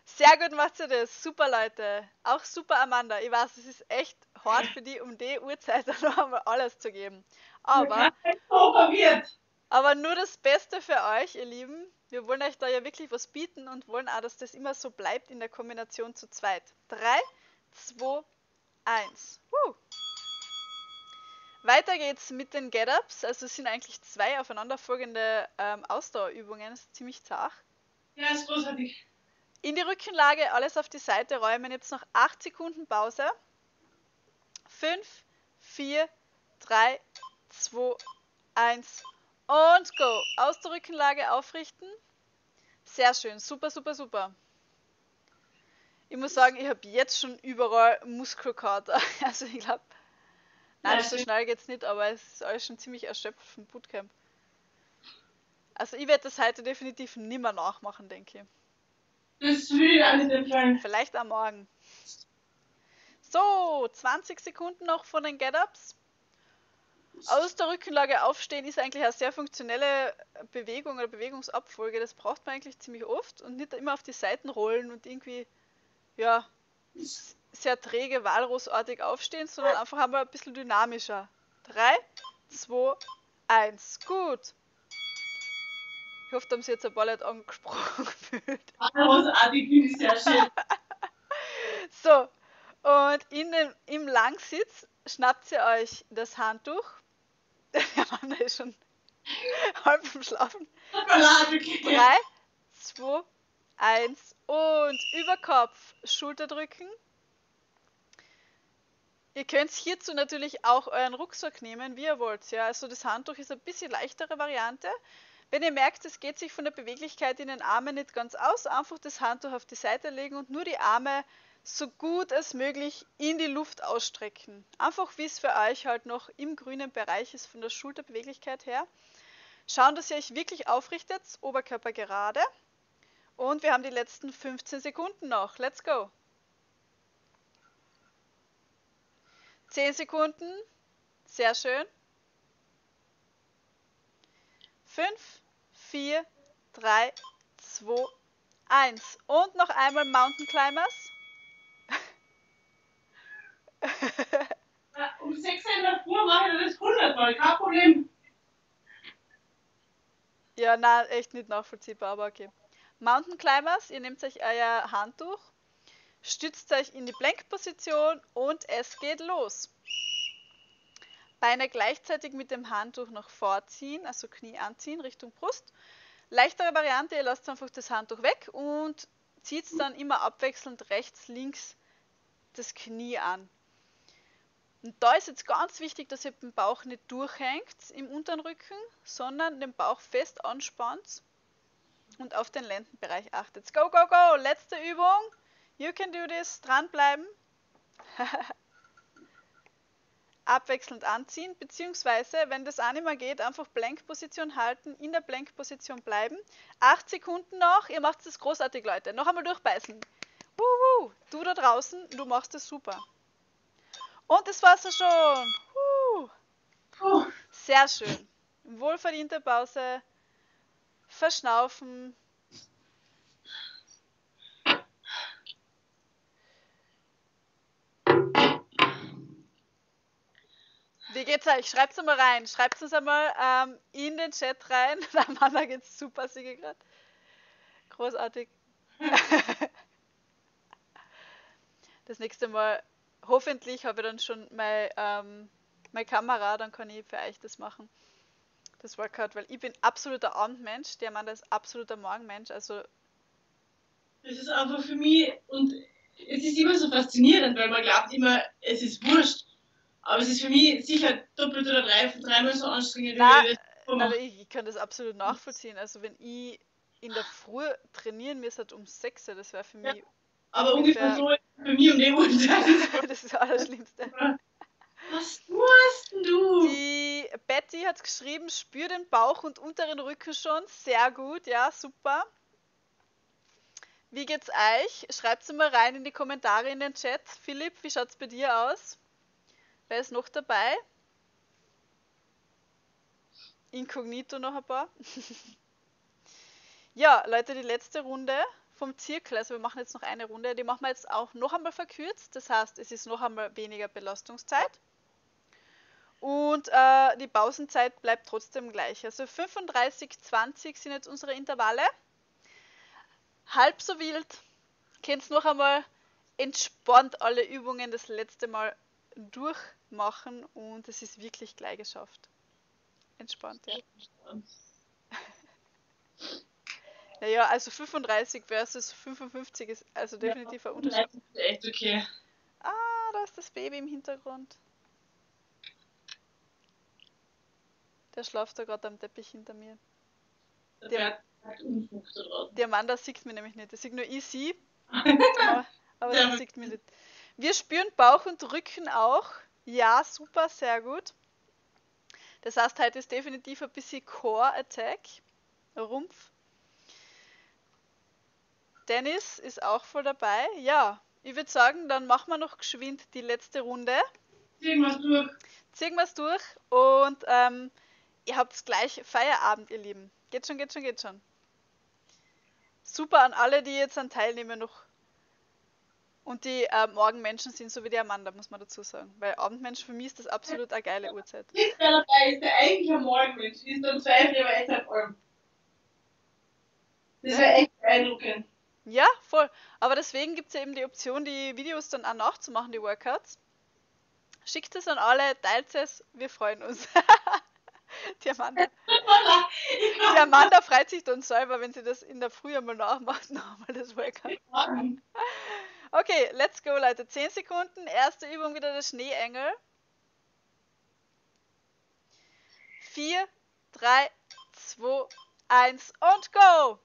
Sehr gut macht ihr das. Super, Leute. Auch super, Amanda. Ich weiß, es ist echt hart für die, um die Uhrzeit dann noch einmal alles zu geben. Aber, aber nur das Beste für euch, ihr Lieben. Wir wollen euch da ja wirklich was bieten und wollen auch, dass das immer so bleibt in der Kombination zu zweit. 3, 2, 1. Woo. Weiter geht's mit den Get-Ups. Also es sind eigentlich zwei aufeinanderfolgende ähm, Ausdauerübungen. Das ist ziemlich zart. Ja, ist großartig. In die Rückenlage, alles auf die Seite räumen. Jetzt noch 8 Sekunden Pause. 5, 4, 3, 2, 1 und go. Aus der Rückenlage aufrichten. Sehr schön. Super, super, super. Ich muss sagen, ich habe jetzt schon überall Muskelkater. Also ich glaube, nein, so schnell geht's nicht, aber es ist alles schon ziemlich erschöpft vom Bootcamp. Also ich werde das heute definitiv nimmer nachmachen, denke ich. Das will ich auch nicht empfehlen. Vielleicht am Morgen. So, 20 Sekunden noch von den Get-Ups. Aus der Rückenlage aufstehen ist eigentlich eine sehr funktionelle Bewegung oder Bewegungsabfolge. Das braucht man eigentlich ziemlich oft und nicht immer auf die Seiten rollen und irgendwie, ja, sehr träge, walrossartig aufstehen, sondern einfach einmal ein bisschen dynamischer. 3, 2, 1. Gut. Ich hoffe, da haben Sie jetzt ein paar Leute angesprochen gefühlt. Großartig, finde ich sehr schön. So, und in dem, im Langsitz schnappt ihr euch das Handtuch. Der Mann ist schon halb im Schlafen. 3, 2, 1 und Überkopf, Schulter drücken. Ihr könnt hierzu natürlich auch euren Rucksack nehmen, wie ihr wollt. Ja, also das Handtuch ist ein bisschen leichtere Variante. Wenn ihr merkt, es geht sich von der Beweglichkeit in den Armen nicht ganz aus, einfach das Handtuch auf die Seite legen und nur die Arme so gut als möglich in die Luft ausstrecken. Einfach wie es für euch halt noch im grünen Bereich ist von der Schulterbeweglichkeit her. Schauen, dass ihr euch wirklich aufrichtet, Oberkörper gerade. Und wir haben die letzten 15 Sekunden noch. Let's go. 10 Sekunden. Sehr schön. 5, 4, 3, 2, 1. Und noch einmal Mountain Climbers. um 6 Uhr in der Früh mache ich das 100 Mal, kein Problem. Ja, na, echt nicht nachvollziehbar, aber okay. Mountain Climbers, ihr nehmt euch euer Handtuch, stützt euch in die Blankposition und es geht los. Beine gleichzeitig mit dem Handtuch nach vorziehen, also Knie anziehen Richtung Brust. Leichtere Variante, ihr lasst einfach das Handtuch weg und zieht dann immer abwechselnd rechts, links das Knie an. Und da ist jetzt ganz wichtig, dass ihr den Bauch nicht durchhängt im unteren Rücken, sondern den Bauch fest anspannt und auf den Lendenbereich achtet. Go, go, go! Letzte Übung. You can do this. Dranbleiben. Abwechselnd anziehen, beziehungsweise, wenn das auch nicht mehr geht, einfach Blankposition halten, in der Blankposition bleiben. Acht Sekunden noch. Ihr macht es großartig, Leute. Noch einmal durchbeißen. Wuhu. Du da draußen, du machst es super. Und das war's ja schon. Huh. Puh. Sehr schön. Wohlverdiente Pause. Verschnaufen. Wie geht's euch? Schreibt's einmal rein. Schreibt's uns einmal ähm, in den Chat rein. Der Mann, da geht's super, sie gerade. Großartig. das nächste Mal, hoffentlich habe ich dann schon mein, ähm, meine Kamera, dann kann ich für euch das machen. Das Workout, weil ich bin absoluter Abendmensch, der Mann ist absoluter Morgenmensch. Also Das ist einfach für mich, und es ist immer so faszinierend, weil man glaubt immer, es ist wurscht. Aber es ist für mich sicher doppelt oder drei, dreimal so anstrengend, Na, wie ich das. Also ich, ich kann das absolut nachvollziehen. Also wenn ich in der Früh trainieren müsste um 6 Uhr, das wäre für Ja. mich Aber ungefähr- ungefähr so es für mich um die Uhrzeit. das ist das Allerschlimmste. Was tust denn du? Die Betty hat geschrieben, spür den Bauch und unteren Rücken schon. Sehr gut, ja, super. Wie geht's euch? Schreibt's mal rein in die Kommentare in den Chat. Philipp, wie schaut's bei dir aus? Wer ist noch dabei? Inkognito noch ein paar. ja, Leute, die letzte Runde vom Zirkel, also wir machen jetzt noch eine Runde, die machen wir jetzt auch noch einmal verkürzt. Das heißt, es ist noch einmal weniger Belastungszeit. Und äh, die Pausenzeit bleibt trotzdem gleich. Also 35, 20 sind jetzt unsere Intervalle. Halb so wild. Könnt noch einmal entspannt alle Übungen das letzte Mal durchmachen und es ist wirklich gleich geschafft. Entspannt, ja. Ja, ja, also 35 versus 55 ist also definitiv ein Unterschied. Ist echt okay. Ah, da ist das Baby im Hintergrund. Der schlaft da gerade am Teppich hinter mir. Der Der- draußen. Die Amanda sieht mich nämlich nicht. Das sieht nur ich sie, aber, aber sie sieht mich nicht. Wir spüren Bauch und Rücken auch. Ja, super, sehr gut. Das heißt, heute ist definitiv ein bisschen Core Attack. Rumpf. Dennis ist auch voll dabei. Ja, ich würde sagen, dann machen wir noch geschwind die letzte Runde. Ziehen wir's durch. ziehen wir es durch und ähm, ihr habt gleich Feierabend, ihr Lieben. Geht schon, geht schon, geht schon. Super an alle, die jetzt an teilnehmen noch. Und die äh, Morgenmenschen sind so wie die Amanda, muss man dazu sagen. Weil Abendmensch für mich ist das absolut eine geile Uhrzeit. Ist der dabei? Ist der eigentlich ein Morgenmensch? Ist dann Zweifel, aber echt auf allem. Das wäre echt beeindruckend. Ja, voll. Aber deswegen gibt es ja eben die Option, die Videos dann auch nachzumachen, die Workouts. Schickt es an alle, teilt es, wir freuen uns. die, Amanda, die Amanda freut sich dann selber, wenn sie das in der Früh einmal nachmacht, nochmal das Workout. Okay, let's go, Leute. 10 Sekunden. Erste Übung wieder der Schneeengel. 4, 3, 2, 1 und go!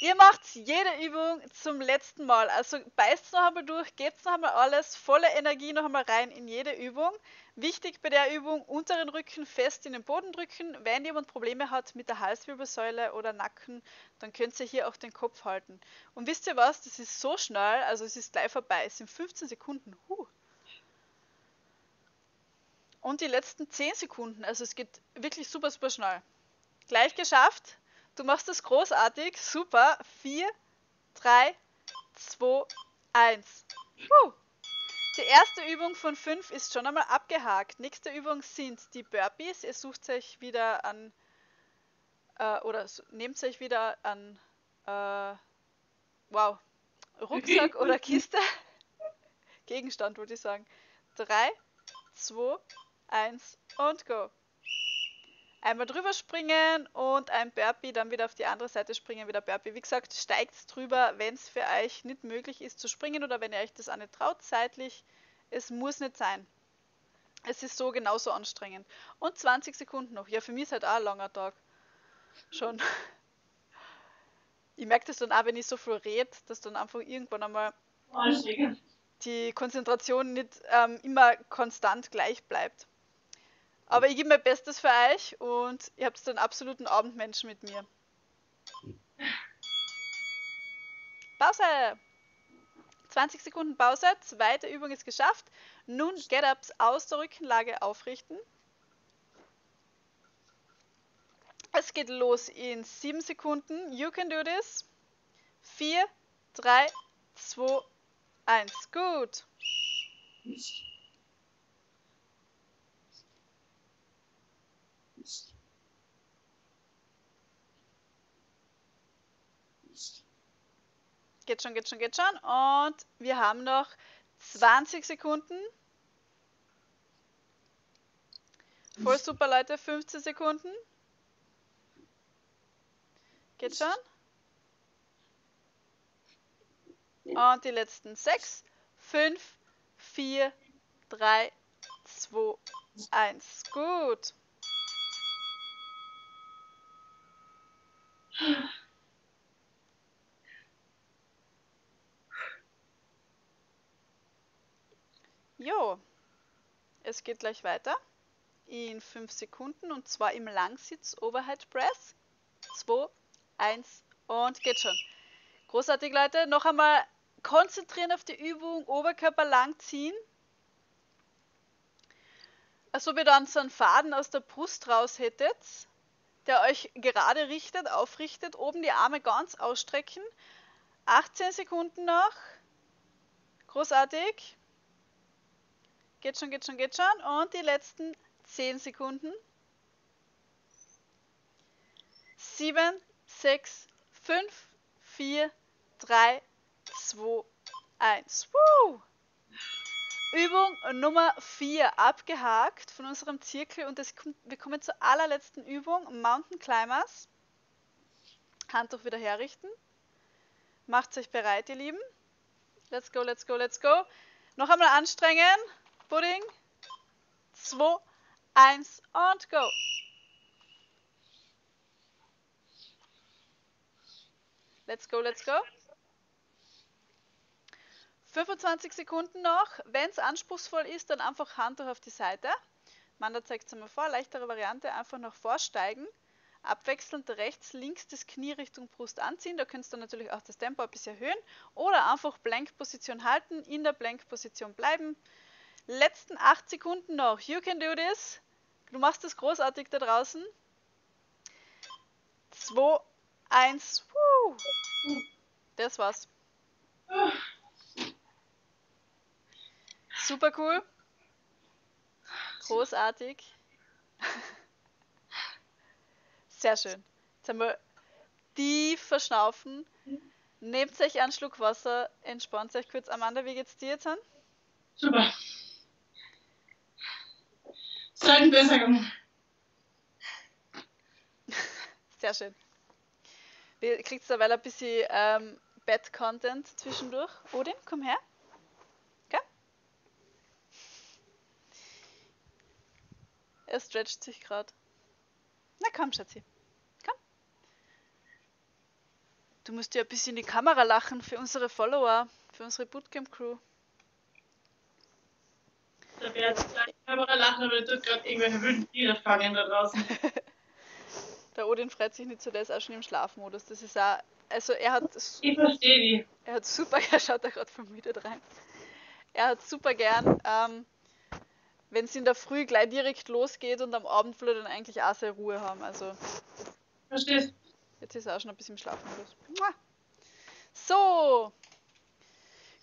Ihr macht jede Übung zum letzten Mal. Also beißt noch einmal durch, gebt noch einmal alles, volle Energie noch einmal rein in jede Übung. Wichtig bei der Übung, unteren Rücken fest in den Boden drücken. Wenn jemand Probleme hat mit der Halswirbelsäule oder Nacken, dann könnt ihr hier auch den Kopf halten. Und wisst ihr was, das ist so schnell, also es ist gleich vorbei, es sind 15 Sekunden. Huh. Und die letzten 10 Sekunden, also es geht wirklich super, super schnell. Gleich geschafft. Du machst das großartig, super. 4, 3, 2, 1. Puh. Die erste Übung von fünf ist schon einmal abgehakt. Nächste Übung sind die Burpees. Ihr sucht euch wieder an äh, oder nehmt euch wieder an äh, wow, Rucksack oder Kiste. Gegenstand würde ich sagen. 3, 2, 1 und go. Einmal drüber springen und ein Burpee, dann wieder auf die andere Seite springen, wieder Burpee. Wie gesagt, steigt drüber, wenn es für euch nicht möglich ist zu springen oder wenn ihr euch das auch nicht traut zeitlich. Es muss nicht sein. Es ist so genauso anstrengend. Und 20 Sekunden noch. Ja, für mich ist halt auch ein langer Tag. Schon. Ich merke das dann auch, wenn ich so viel rede, dass dann einfach irgendwann einmal die Konzentration nicht ähm, immer konstant gleich bleibt. Aber ich gebe mein Bestes für euch und ihr habt einen absoluten Abendmenschen mit mir. Pause! 20 Sekunden Pause, zweite Übung ist geschafft. Nun Get-Ups aus der Rückenlage aufrichten. Es geht los in 7 Sekunden. You can do this. 4, 3, 2, 1. Gut. Geht schon, geht schon, geht schon. Und wir haben noch 20 Sekunden. Voll super, Leute. 15 Sekunden. Geht schon. Und die letzten 6, 5, 4, 3, 2, 1. Gut. Jo, es geht gleich weiter in 5 Sekunden und zwar im Langsitz Overhead Press. 2, 1 und geht schon. Großartig, Leute. Noch einmal konzentrieren auf die Übung, Oberkörper lang ziehen. Als ob ihr dann so einen Faden aus der Brust raus hättet, der euch gerade richtet, aufrichtet. Oben die Arme ganz ausstrecken. 18 Sekunden noch. Großartig. Geht schon, geht schon, geht schon. Und die letzten 10 Sekunden. 7, 6, 5, 4, 3, 2, 1. Woo! Übung Nummer 4 abgehakt von unserem Zirkel und kommt, wir kommen zur allerletzten Übung, Mountain Climbers. Handtuch wieder herrichten. Macht euch bereit, ihr Lieben. Let's go, let's go, let's go. Noch einmal anstrengen. Pudding. 2, 1 und go. Let's go, let's go. 25 Sekunden noch. Wenn es anspruchsvoll ist, dann einfach Handtuch auf die Seite. Manda zeigt es einmal vor. Leichtere Variante, einfach nach vorsteigen. Abwechselnd rechts, links das Knie Richtung Brust anziehen. Da könnt ihr natürlich auch das Tempo ein bisschen erhöhen. Oder einfach Blank-Position halten, in der Blank-Position bleiben. Letzten 8 Sekunden noch. You can do this. Du machst es großartig da draußen. 2, 1. Woo. Das war's. Super cool. Großartig. Sehr schön. Jetzt haben wir tief verschnaufen. Nehmt euch einen Schluck Wasser, entspannt euch kurz. Amanda, wie geht's dir jetzt an? Super. Sollten besser. Sehr schön. Ihr kriegt derweil ein bisschen ähm, Bad-Content zwischendurch. Odin, komm her. Okay? Er stretcht sich gerade. Na komm, Schatzi. Komm. Du musst ja ein bisschen in die Kamera lachen für unsere Follower, für unsere Bootcamp-Crew. Da wäre jetzt gleich die Kamera lachen, aber der tut gerade irgendwelche wilden Tiere fangen da draußen. Der Odin freut sich nicht so, der ist auch schon im Schlafmodus. Das ist auch, also er hat, Ich verstehe die. er hat super, er schaut da gerade vermüdet rein. Er hat super gern, ähm, wenn es in der Früh gleich direkt losgeht und am Abend will er dann eigentlich auch seine Ruhe haben. Also Verstehst? jetzt ist er auch schon ein bisschen im Schlafmodus. So,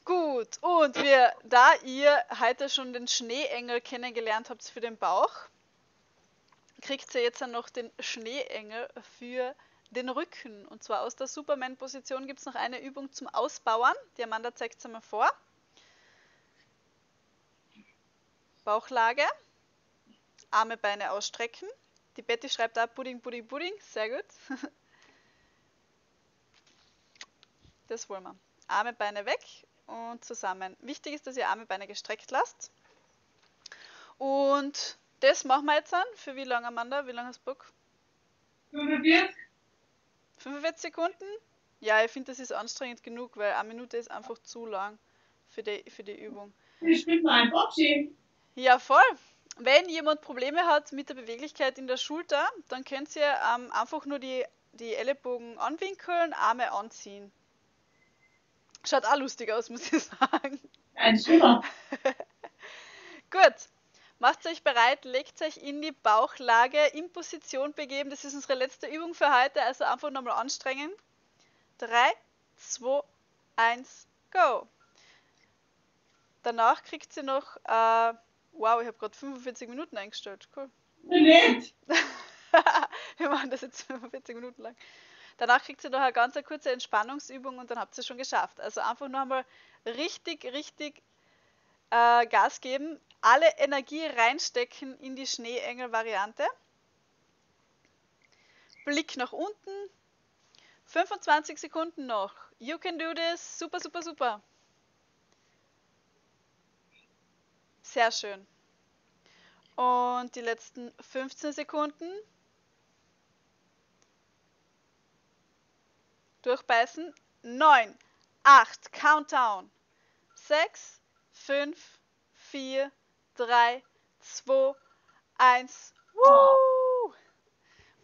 gut. Und wir, da ihr heute schon den Schneeengel kennengelernt habt für den Bauch, kriegt ihr jetzt dann noch den Schneeengel für den Rücken. Und zwar aus der Superman-Position gibt es noch eine Übung zum Ausbauern. Die Amanda zeigt es einmal vor. Bauchlage, Arme, Beine ausstrecken. Die Betty schreibt auch Pudding, Pudding, Pudding. Sehr gut. Das wollen wir. Arme, Beine weg und zusammen. Wichtig ist, dass ihr Arme, Beine gestreckt lasst. Und das machen wir jetzt an. Für wie lange, Amanda? Wie lange hast du Bock? 45? 45 Sekunden? Ja, ich finde, das ist anstrengend genug, weil eine Minute ist einfach zu lang für die, für die Übung. Ich spiele mal ein Boxy. Ja, voll. Wenn jemand Probleme hat mit der Beweglichkeit in der Schulter, dann könnt ihr ähm, einfach nur die, die Ellenbogen anwinkeln, Arme anziehen. Schaut auch lustig aus, muss ich sagen. Ein super. Gut. Macht euch bereit, legt euch in die Bauchlage, in Position begeben. Das ist unsere letzte Übung für heute, also einfach nochmal anstrengen. 3, 2, 1, go. Danach kriegt sie noch, äh, wow, ich habe gerade 45 Minuten eingestellt. Cool. Nett. Wir machen das jetzt 45 Minuten lang. Danach kriegt ihr noch eine ganz kurze Entspannungsübung und dann habt ihr es schon geschafft. Also einfach noch einmal richtig, richtig äh, Gas geben, alle Energie reinstecken in die Schneeengel-Variante. Blick nach unten. 25 Sekunden noch. You can do this. Super, super, super. Sehr schön. Und die letzten 15 Sekunden. Durchbeißen. 9, 8, Countdown. 6, 5, 4, 3, 2, 1. Woo!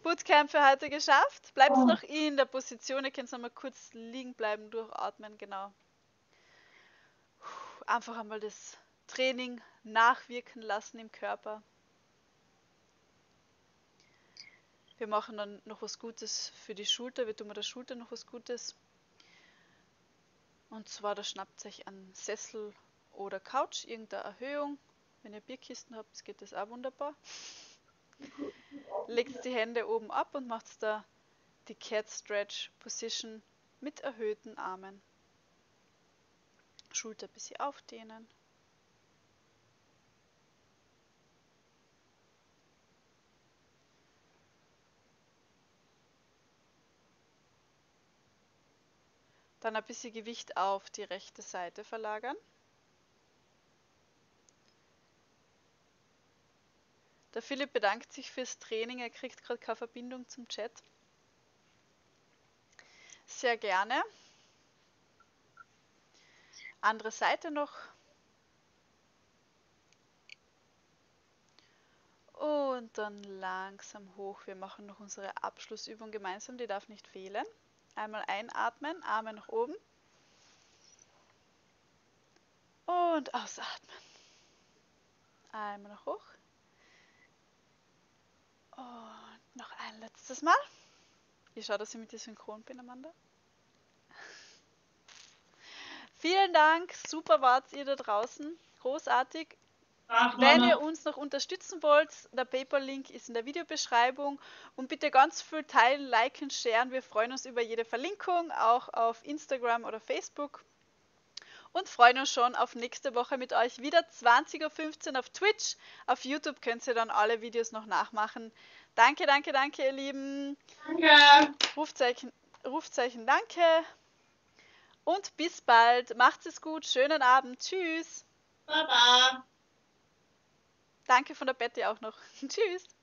Bootcamp für heute geschafft. Bleibt Oh. noch in der Position. Ihr könnt noch mal kurz liegen bleiben, durchatmen, genau. Einfach einmal das Training nachwirken lassen im Körper. Wir machen dann noch was Gutes für die Schulter. Wir tun der Schulter noch was Gutes. Und zwar, da schnappt euch an Sessel oder Couch, irgendeine Erhöhung. Wenn ihr Bierkisten habt, geht das auch wunderbar. Legt die Hände oben ab und macht da die Cat Stretch Position mit erhöhten Armen. Schulter ein bisschen aufdehnen. Dann ein bisschen Gewicht auf die rechte Seite verlagern. Der Philipp bedankt sich fürs Training, er kriegt gerade keine Verbindung zum Chat. Sehr gerne. Andere Seite noch. Und dann langsam hoch. Wir machen noch unsere Abschlussübung gemeinsam, die darf nicht fehlen. Einmal einatmen, Arme nach oben. Und ausatmen. Einmal nach hoch. Und noch ein letztes Mal. Ich schaue, dass ich mit dir synchron bin, Amanda. Vielen Dank, super wart ihr da draußen. Großartig. Ach, Wenn ihr uns noch unterstützen wollt, der PayPal-Link ist in der Videobeschreibung und bitte ganz viel teilen, liken, sharen. Wir freuen uns über jede Verlinkung, auch auf Instagram oder Facebook und freuen uns schon auf nächste Woche mit euch wieder 20.15 Uhr auf Twitch. Auf YouTube könnt ihr dann alle Videos noch nachmachen. Danke, danke, danke, ihr Lieben. Danke. Rufzeichen, Rufzeichen danke. Und bis bald. Macht's es gut. Schönen Abend. Tschüss. Baba. Danke von der Betty auch noch. Tschüss.